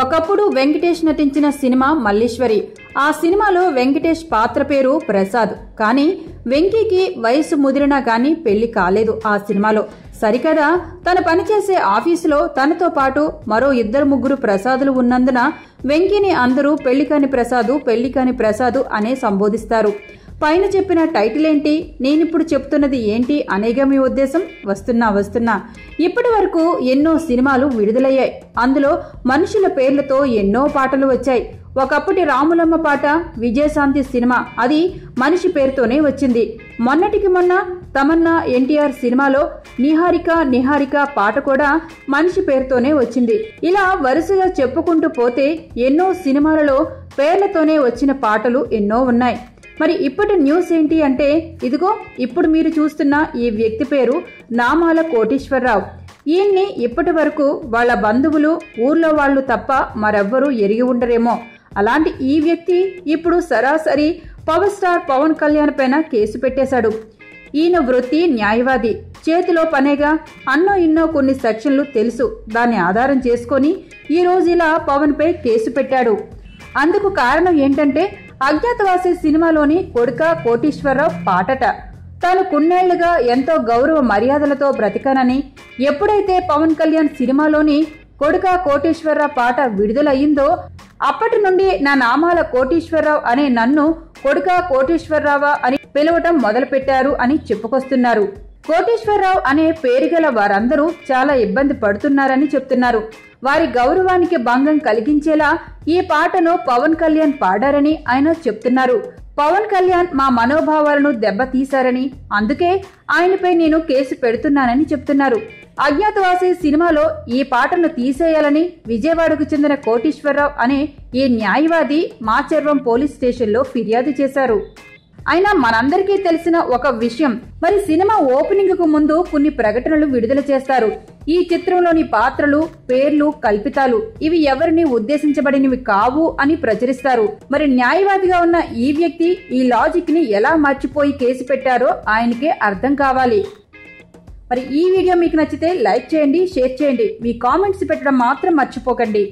ఒకప్పుడు వెంకటేష్ నటించిన సినిమా మల్లీశ్వరి. ఆ సినిమాలో వెంకటేష్ పాత్ర పేరు ప్రసాద్. కానీ వెంకీకి వయసు ముదిరినా కానీ పెళ్ళి కాలేదు ఆ సినిమాలో. సరికదా తన పనిచేసే ఆఫీసులో తనతో పాటు మరో ఇద్దరు ముగ్గురు ప్రసాదులు ఉన్నందున వెంకీని అందరూ పెళ్ళికాని ప్రసాదు పెళ్ళికాని ప్రసాదు అనే సంబోధిస్తారు. పైన చెప్పిన టైటిల్ ఏంటి? నేనిప్పుడు చెప్తున్నది ఏంటి అనేగా మీ ఉద్దేశం? వస్తున్నా వస్తున్నా. ఇప్పటి వరకు ఎన్నో సినిమాలు విడుదలయ్యాయి. అందులో మనుషుల పేర్లతో ఎన్నో పాటలు వచ్చాయి. ఒకప్పటి రాములమ్మ పాట విజయశాంతి సినిమా అది మనిషి పేరుతోనే వచ్చింది. మొన్నటికి మొన్న తమన్నా ఎన్టీఆర్ సినిమాలో నిహారిక నిహారిక పాట కూడా మనిషి పేరుతోనే వచ్చింది. ఇలా వరుసగా చెప్పుకుంటూ పోతే ఎన్నో సినిమాలలో పేర్లతోనే వచ్చిన పాటలు ఎన్నో ఉన్నాయి. మరి ఇప్పటి న్యూస్ ఏంటి అంటే ఇదిగో ఇప్పుడు మీరు చూస్తున్న ఈ వ్యక్తి పేరు నామాల కోటేశ్వరరావు. ఈయన్ని ఇప్పటి వరకు వాళ్ళ బంధువులు ఊర్లో వాళ్ళు తప్ప మరెవ్వరూ ఎరిగి ఉండరేమో. అలాంటి ఈ వ్యక్తి ఇప్పుడు సరాసరి పవర్ స్టార్ పవన్ కళ్యాణ్ పైన కేసు పెట్టేశాడు. ఈయన వృత్తి న్యాయవాది. చేతిలో పనేగా అన్నో ఇన్నో కొన్ని సెక్షన్లు తెలుసు. దాన్ని ఆధారం చేసుకొని ఈ రోజు ఇలా పవన్ పై కేసు పెట్టాడు. అందుకు కారణం ఏంటంటే అజ్ఞాతవాసి సినిమాలోని కొడుక కోటీశ్వరరావు పాటట. తాను కొన్నేళ్ళుగా ఎంతో గౌరవ మర్యాదలతో బ్రతికానని ఎప్పుడైతే పవన్ కళ్యాణ్ సినిమాలోని కొడుక కోటీశ్వరరావు పాట విడుదలయ్యిందో అప్పటి నుండి నా నామాల కోటీశ్వరరావు అనే నన్ను కొడుక కోటీశ్వరరావా అని పిలవటం మొదలుపెట్టారు అని చెప్పుకొస్తున్నారు. కోటేశ్వరరావు అనే పేరు గల వారందరూ చాలా ఇబ్బంది పడుతున్నారని చెప్తున్నారు. వారి గౌరవానికి భంగం కలిగించేలా ఈ పాటను పవన్ కళ్యాణ్ పాడారని ఆయన చెప్తున్నారు. పవన్ కళ్యాణ్ మా మనోభావాలను దెబ్బతీశారని అందుకే ఆయనపై నేను కేసు పెడుతున్నానని చెప్తున్నారు. అజ్ఞాతవాసి సినిమాలో ఈ పాటను తీసేయాలని విజయవాడకు చెందిన కోటీశ్వరరావు అనే ఈ న్యాయవాది మాచర్వం పోలీస్ స్టేషన్లో ఫిర్యాదు చేశారు. అయినా మనందరికీ తెలిసిన ఒక విషయం. మరి సినిమా ఓపెనింగ్కు ముందు కొన్ని ప్రకటనలు విడుదల చేస్తారు. ఈ చిత్రంలోని పాత్రలు పేర్లు కల్పితాలు ఇవి ఎవరిని ఉద్దేశించబడినవి కావు అని ప్రచురిస్తారు. మరి న్యాయవాదిగా ఉన్న ఈ వ్యక్తి ఈ లాజిక్ని ఎలా మర్చిపోయి కేసు పెట్టారో ఆయనకే అర్థం కావాలి. మరి ఈ వీడియో మీకు నచ్చితే లైక్ చేయండి షేర్ చేయండి. మీ కామెంట్స్ పెట్టడం మాత్రం మర్చిపోకండి.